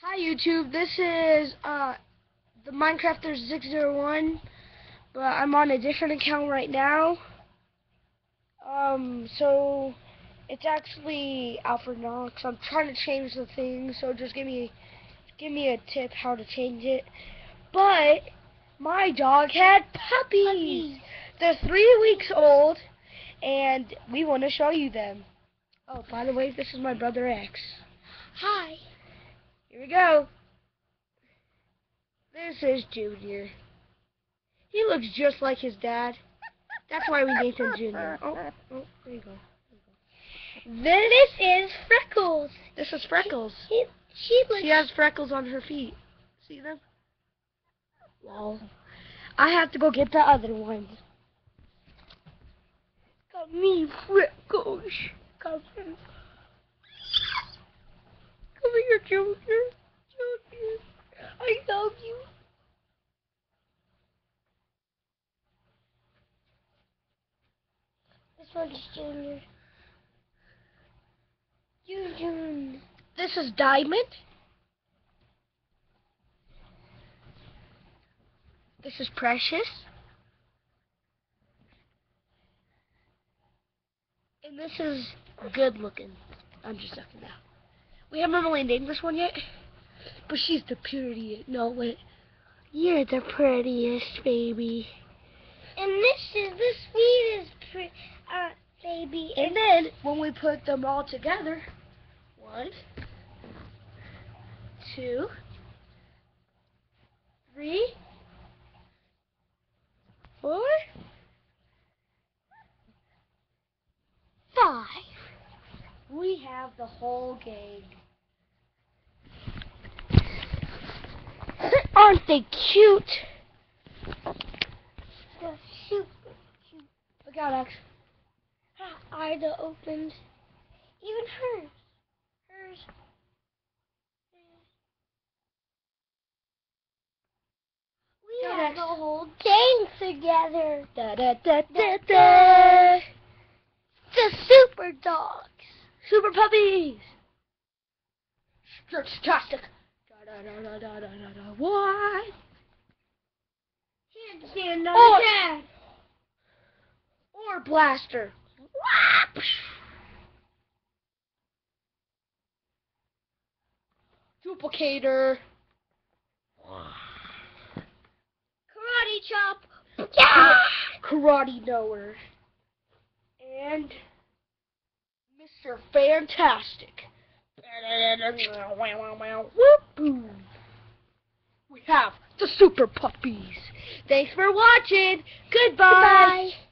Hi YouTube, this is uh, the Minecrafter 601, but I'm on a different account right now. Um, so it's actually Alfred Knox. I'm trying to change the thing, so just give me give me a tip how to change it. But my dog had puppies. Puppies. They're three weeks old, and we want to show you them. Oh, by the way, this is my brother X. Here we go. This is Junior. He looks just like his dad. That's why we named him Junior. Oh, oh, there you go. Then This is Freckles. This is Freckles. He, she looks. She has freckles on her feet. See them? Lol. I have to go get the other ones. Got me freckles. Come here. Come here. Junior. I love you. This Junior. Junior. This is Diamond. This is Precious. And this is good looking. I'm just sucking now. We haven't really named this one yet. But she's the prettiest. No, wait. You're the prettiest, baby. And this is the sweetest uh, baby. And then when we put them all together, one, two, three, four, five. We have the whole gang. Aren't they cute? the super cute. Look out, X. Ida opened. Even hers. Hers. We have next. the whole gang together. Da da da da da. The super dogs. Super puppies. Fantastic. Da da da da da da da da. What? Can't see another Oh. cat. Or blaster. Duplicator. Karate chop. Yeah! Karate knower. And Mr. Fantastic. We have the super puppies. Thanks for watching. Goodbye. Goodbye.